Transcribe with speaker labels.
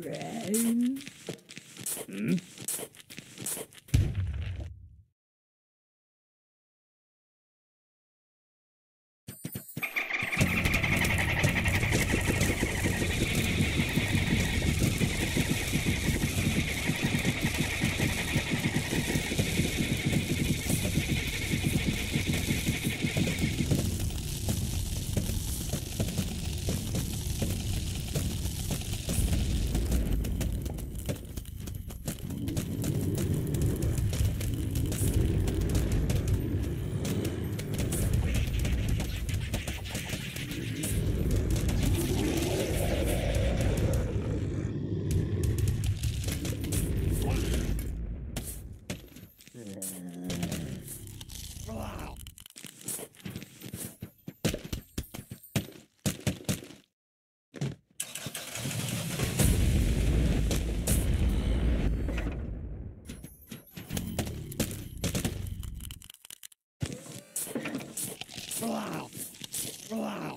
Speaker 1: Brain. Hmm? Wow. Wow.